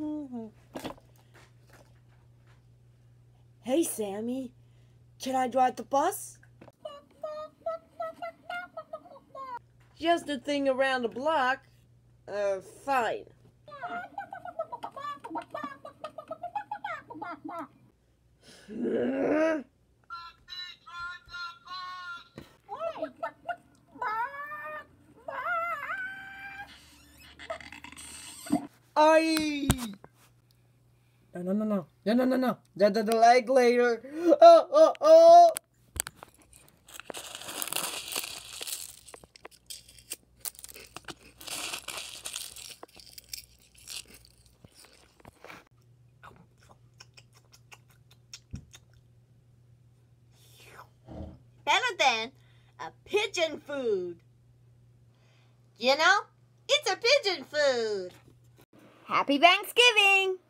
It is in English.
Hey, Sammy. Can I drive the bus? Just a thing around the block. Uh, fine. Ay! No, no, no, no. No, no, no, no. The, the, the leg later. Oh, oh, oh! Better than a pigeon food. You know, it's a pigeon food. Happy Thanksgiving!